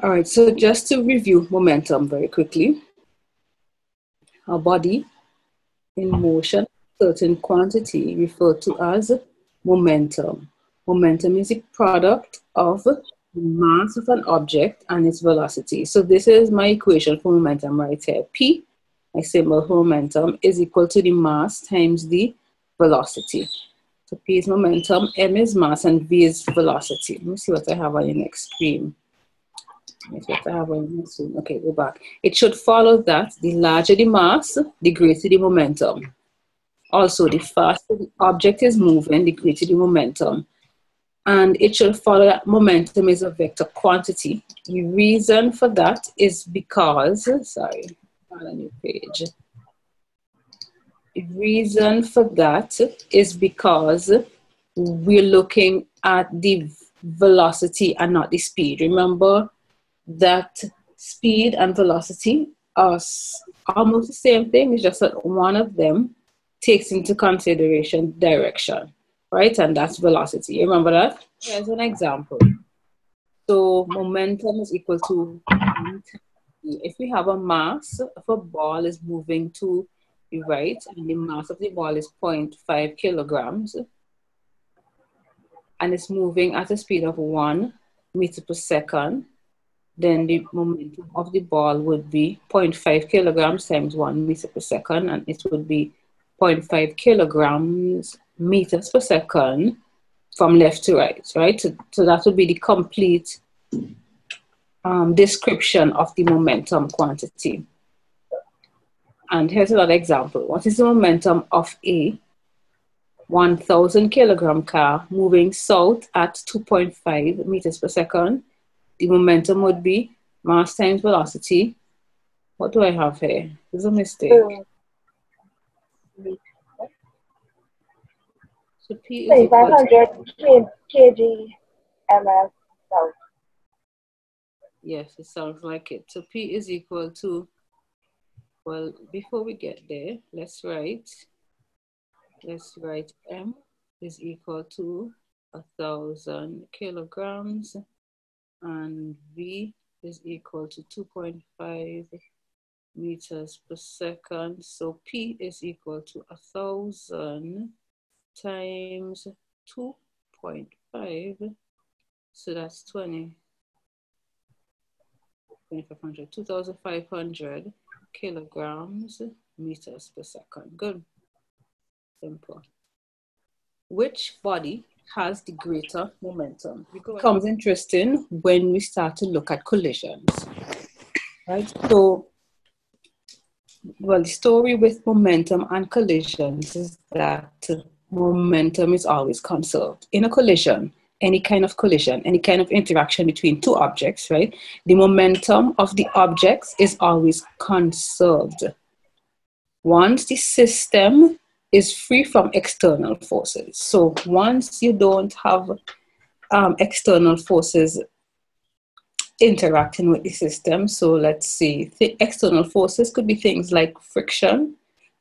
All right, so just to review momentum very quickly. A body in motion, certain quantity referred to as momentum. Momentum is a product of the mass of an object and its velocity. So this is my equation for momentum right here. P, my symbol for momentum, is equal to the mass times the velocity. So P is momentum, M is mass, and V is velocity. Let me see what I have on the next screen. What I have on. Okay, go back. It should follow that the larger the mass, the greater the momentum. Also, the faster the object is moving, the greater the momentum. And it should follow that momentum is a vector quantity. The reason for that is because, sorry, on a new page. The reason for that is because we're looking at the velocity and not the speed. Remember that speed and velocity are almost the same thing, it's just that one of them takes into consideration direction, right? And that's velocity. You remember that? Here's an example. So momentum is equal to if we have a mass, if a ball is moving to the right? And the mass of the ball is 0.5 kilograms. And it's moving at a speed of one meter per second. Then the momentum of the ball would be 0.5 kilograms times one meter per second. And it would be 0.5 kilograms meters per second from left to right, right? So, so that would be the complete um, description of the momentum quantity. And here's another example. What is the momentum of a 1000 kilogram car moving south at 2.5 meters per second? The momentum would be mass times velocity. What do I have here? There's a mistake. So P is 500 kg ms south. Yes, it sounds like it. So P is equal to well, before we get there, let's write, let's write M is equal to a thousand kilograms and V is equal to 2.5 meters per second. So P is equal to a thousand times 2.5. So that's 20, 2500, 2500 kilograms meters per second. Good. Simple. Which body has the greater momentum? Becomes interesting when we start to look at collisions. Right? So, well, the story with momentum and collisions is that momentum is always conserved. In a collision, any kind of collision, any kind of interaction between two objects, right? The momentum of the objects is always conserved. Once the system is free from external forces. So once you don't have um, external forces interacting with the system, so let's see, the external forces could be things like friction.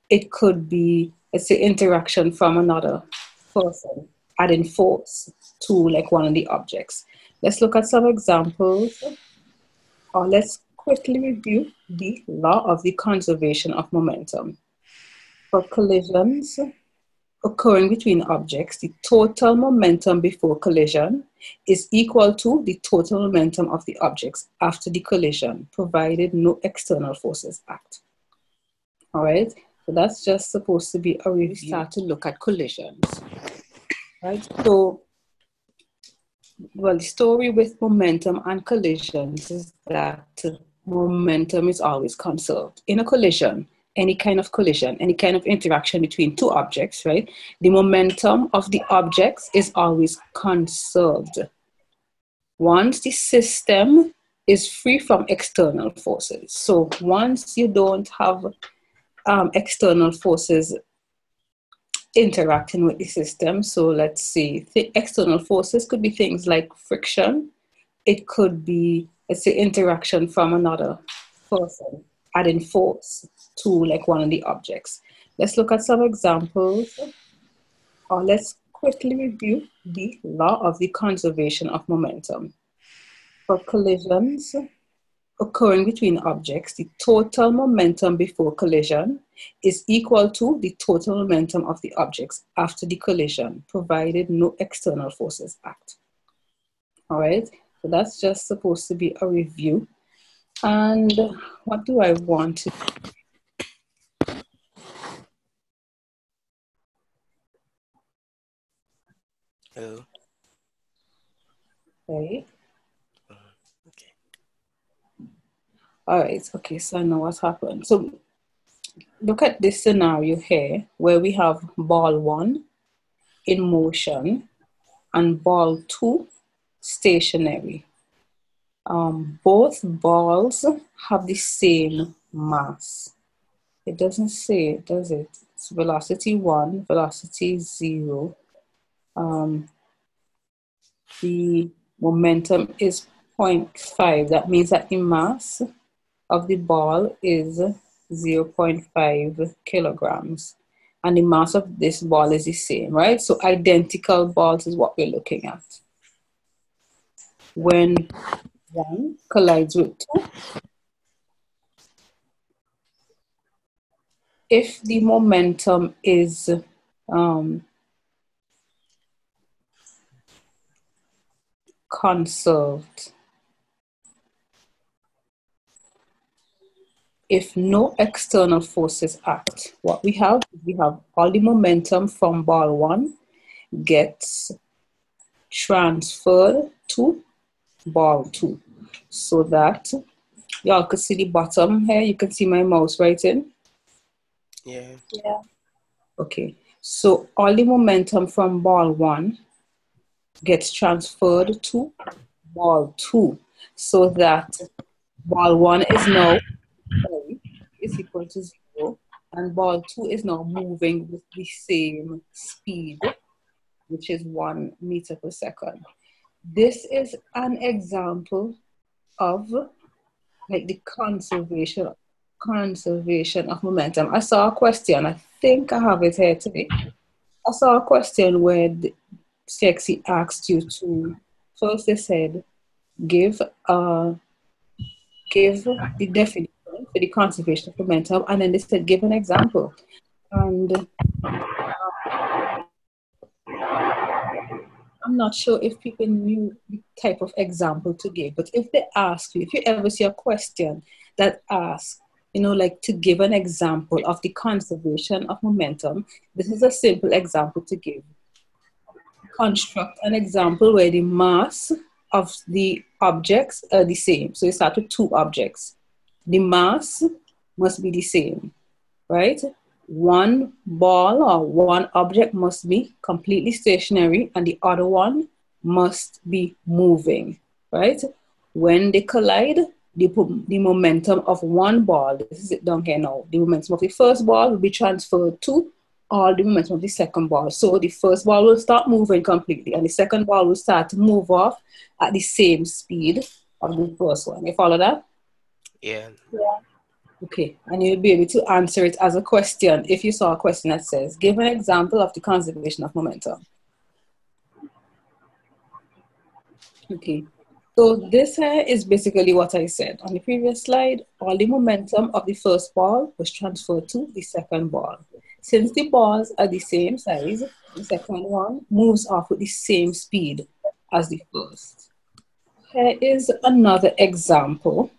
It could be, let's say, interaction from another person adding force to like one of the objects. Let's look at some examples or let's quickly review the law of the conservation of momentum. For collisions occurring between objects, the total momentum before collision is equal to the total momentum of the objects after the collision, provided no external forces act. All right, so that's just supposed to be a review. Start to look at collisions right? So, well, the story with momentum and collisions is that momentum is always conserved. In a collision, any kind of collision, any kind of interaction between two objects, right? The momentum of the objects is always conserved. Once the system is free from external forces. So once you don't have um, external forces interacting with the system. So let's see, external forces could be things like friction. It could be, let's say, interaction from another person, adding force to like one of the objects. Let's look at some examples, or let's quickly review the law of the conservation of momentum. for collisions occurring between objects, the total momentum before collision is equal to the total momentum of the objects after the collision, provided no external forces act. All right, so that's just supposed to be a review. And what do I want to Hello. Okay. Uh, okay. All right. Okay. So I know what's happened. So look at this scenario here where we have ball one in motion and ball two stationary. Um, both balls have the same mass. It doesn't say, does it? It's velocity one, velocity zero. Um, the momentum is 0.5. That means that the mass of the ball is 0.5 kilograms. And the mass of this ball is the same, right? So identical balls is what we're looking at. When one collides with two, if the momentum is um, conserved. If no external forces act, what we have, we have all the momentum from ball one gets transferred to ball two. So that y'all could see the bottom here. You can see my mouse right in. Yeah. Yeah. Okay. So all the momentum from ball one gets transferred to ball two so that ball one is now is equal to zero and ball two is now moving with the same speed which is one meter per second this is an example of like the conservation conservation of momentum. I saw a question. I think i have it here today. I saw a question where the, CXC asked you to first they said give uh give the definition for the conservation of momentum and then they said give an example. And uh, Not sure if people knew the type of example to give, but if they ask you, if you ever see a question that asks, you know, like to give an example of the conservation of momentum, this is a simple example to give construct an example where the mass of the objects are the same. So you start with two objects. The mass must be the same, right? One ball or one object must be completely stationary and the other one must be moving, right? When they collide, the, the momentum of one ball, this is it down here now, the momentum of the first ball will be transferred to all the momentum of the second ball. So the first ball will start moving completely, and the second ball will start to move off at the same speed of the first one. You follow that? Yeah. Yeah. Okay, and you'll be able to answer it as a question if you saw a question that says, give an example of the conservation of momentum. Okay, so this here is basically what I said on the previous slide. All the momentum of the first ball was transferred to the second ball. Since the balls are the same size, the second one moves off with the same speed as the first. Here is another example